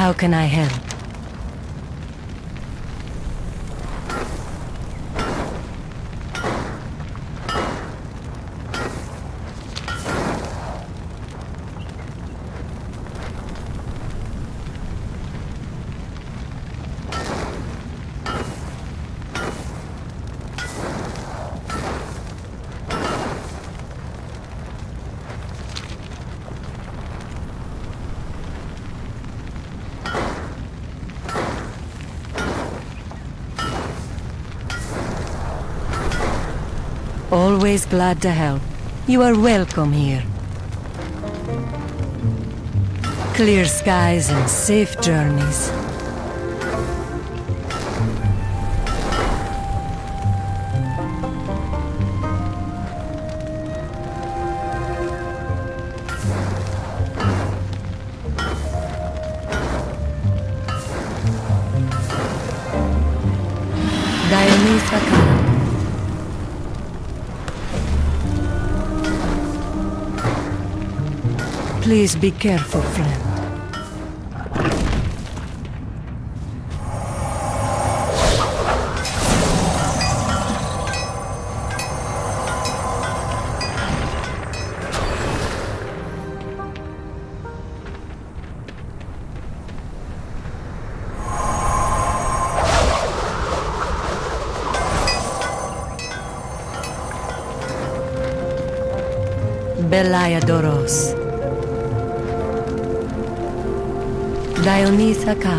How can I help? Always glad to help. You are welcome here. Clear skies and safe journeys. Vakala. Please be careful, friend. Beliadoros. Dionys Ka.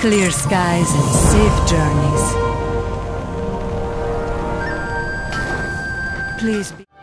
Clear skies and safe journeys. Please be